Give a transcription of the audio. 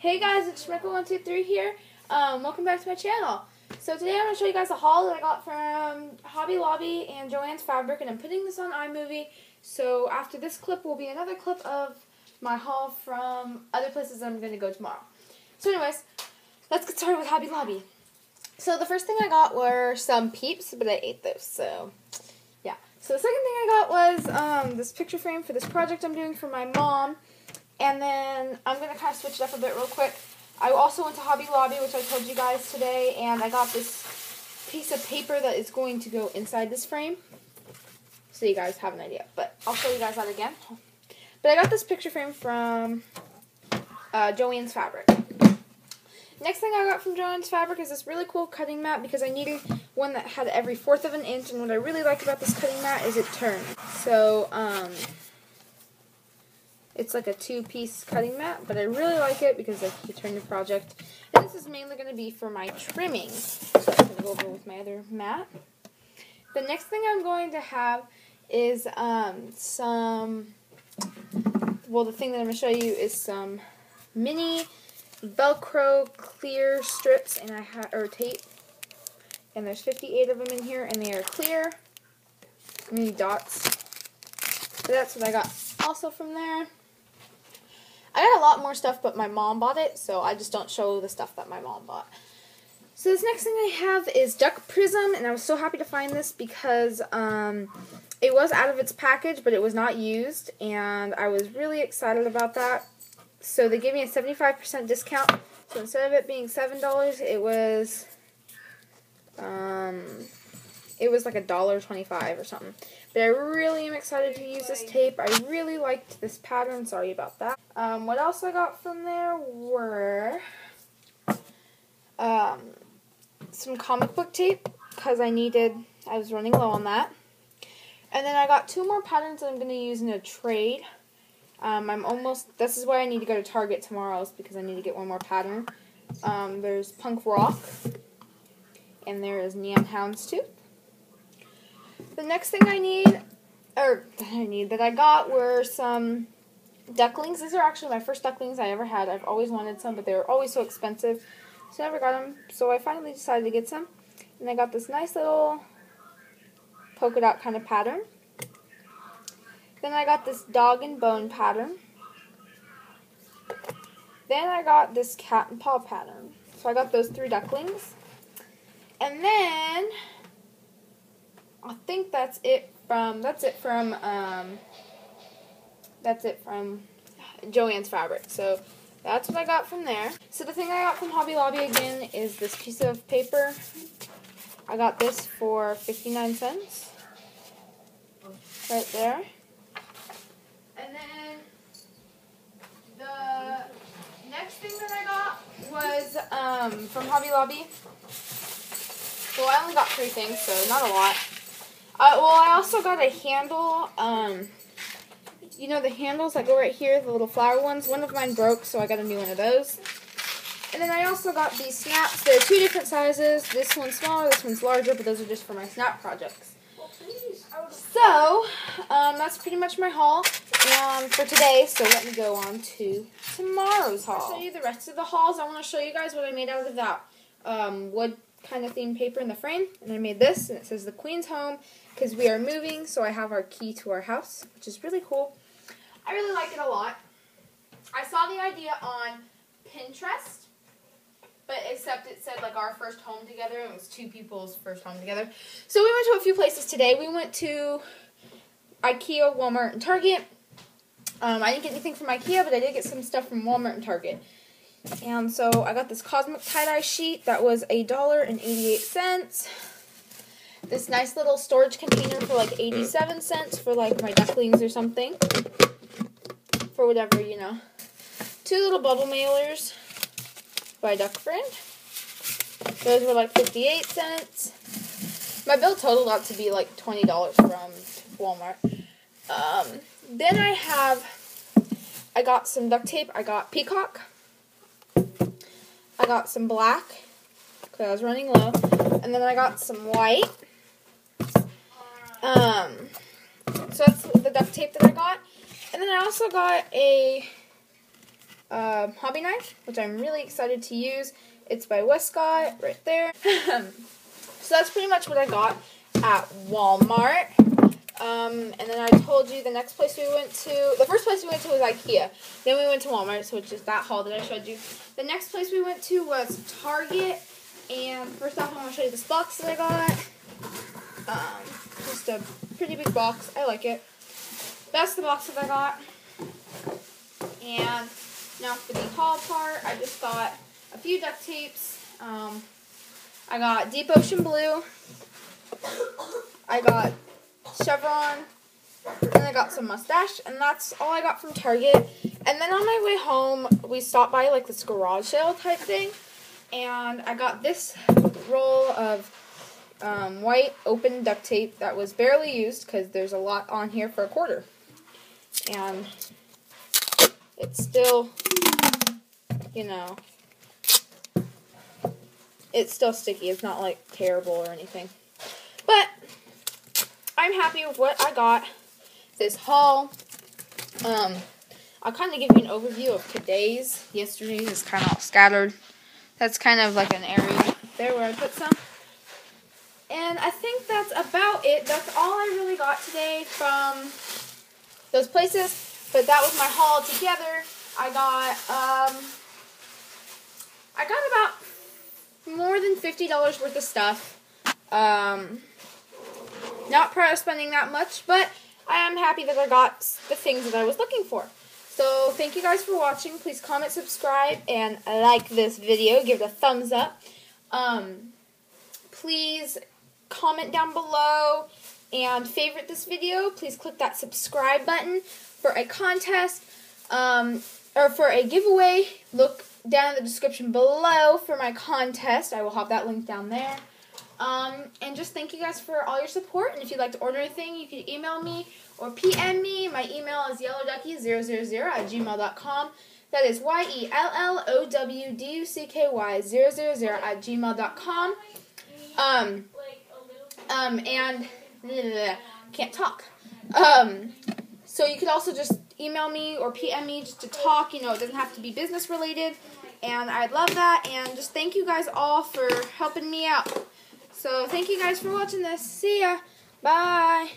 Hey guys, it's Schmickel123 here. Um, welcome back to my channel. So today I'm going to show you guys a haul that I got from Hobby Lobby and Joann's Fabric, and I'm putting this on iMovie. So after this clip will be another clip of my haul from other places I'm going to go tomorrow. So anyways, let's get started with Hobby Lobby. So the first thing I got were some peeps, but I ate those, so yeah. So the second thing I got was um, this picture frame for this project I'm doing for my mom. And then I'm going to kind of switch it up a bit real quick. I also went to Hobby Lobby, which I told you guys today, and I got this piece of paper that is going to go inside this frame. So you guys have an idea. But I'll show you guys that again. But I got this picture frame from uh, Joann's Fabric. Next thing I got from Joann's Fabric is this really cool cutting mat because I needed one that had every fourth of an inch. And what I really like about this cutting mat is it turns. So, um, it's like a two-piece cutting mat, but I really like it because like you turn your project. And this is mainly going to be for my trimming. So I'm going to go over with my other mat. The next thing I'm going to have is um, some, well the thing that I'm going to show you is some mini Velcro clear strips and I have or tape. And there's 58 of them in here and they are clear. Mini dots. So that's what I got also from there. I got a lot more stuff, but my mom bought it, so I just don't show the stuff that my mom bought. So this next thing I have is Duck Prism, and I was so happy to find this because um, it was out of its package, but it was not used, and I was really excited about that. So they gave me a 75% discount. So instead of it being $7, it was um, it was like a dollar twenty-five or something. But I really am excited to use this tape. I really liked this pattern. Sorry about that. Um, what else I got from there were um, some comic book tape because I needed, I was running low on that. And then I got two more patterns that I'm going to use in a trade. Um, I'm almost, this is why I need to go to Target tomorrow is because I need to get one more pattern. Um, there's Punk Rock and there is Neon Houndstooth. The next thing I need, or that I need, that I got were some ducklings. These are actually my first ducklings I ever had. I've always wanted some, but they were always so expensive, so I never got them. So I finally decided to get some, and I got this nice little polka dot kind of pattern. Then I got this dog and bone pattern. Then I got this cat and paw pattern. So I got those three ducklings. And then I think that's it from that's it from um, that's it from Joann's Fabric. So that's what I got from there. So the thing I got from Hobby Lobby again is this piece of paper. I got this for 59 cents. Right there. And then the next thing that I got was um, from Hobby Lobby. So I only got three things, so not a lot. Uh, well, I also got a handle. Um, you know the handles that go right here, the little flower ones? One of mine broke, so I got a new one of those. And then I also got these snaps. They're two different sizes. This one's smaller, this one's larger, but those are just for my snap projects. So, um, that's pretty much my haul um, for today. So let me go on to tomorrow's haul. I'll show you the rest of the hauls. I want to show you guys what I made out of that um, wood kind of themed paper in the frame. And I made this, and it says the Queen's Home because we are moving, so I have our key to our house, which is really cool. I really like it a lot. I saw the idea on Pinterest, but except it said like our first home together, and it was two people's first home together. So we went to a few places today. We went to IKEA, Walmart, and Target. Um, I didn't get anything from IKEA, but I did get some stuff from Walmart and Target. And so I got this Cosmic tie-dye sheet that was a dollar and eighty-eight cents this nice little storage container for like 87 cents for like my ducklings or something. For whatever, you know. Two little bubble mailers by Duck Brand. Those were like 58 cents. My bill totaled out to be like $20 from Walmart. Um, then I have, I got some duct tape. I got Peacock. I got some black because I was running low. And then I got some white. Um, so that's the duct tape that I got. And then I also got a uh, hobby knife, which I'm really excited to use. It's by Westcott, right there. so that's pretty much what I got at Walmart. Um, and then I told you the next place we went to, the first place we went to was Ikea. Then we went to Walmart, so it's just that haul that I showed you. The next place we went to was Target. And first off, I'm going to show you this box that I got. Um, just a pretty big box. I like it. That's the box that I got. And now for the haul part, I just got a few duct tapes. Um, I got Deep Ocean Blue. I got Chevron. And I got some mustache. And that's all I got from Target. And then on my way home, we stopped by like this garage sale type thing. And I got this roll of um, white open duct tape that was barely used because there's a lot on here for a quarter. And it's still, you know, it's still sticky. It's not like terrible or anything. But I'm happy with what I got this haul. Um, I'll kind of give you an overview of today's. Yesterday's is kind of all scattered. That's kind of like an area there where I put some. And I think that's about it. That's all I really got today from those places. But that was my haul together. I got um I got about more than fifty dollars worth of stuff. Um not proud of spending that much, but I am happy that I got the things that I was looking for. So thank you guys for watching. Please comment, subscribe, and like this video. Give it a thumbs up. Um, please comment down below and favorite this video. Please click that subscribe button for a contest um, or for a giveaway. Look down in the description below for my contest. I will have that link down there. Um, and just thank you guys for all your support. And if you'd like to order anything, you can email me or PM me. My email is yellowducky000 at gmail.com. That is Y E L L O W D U C K Y 000 at gmail.com. Um, um, and can't talk. Um, so you could also just email me or PM me just to talk. You know, it doesn't have to be business related. And I'd love that. And just thank you guys all for helping me out. So thank you guys for watching this. See ya. Bye.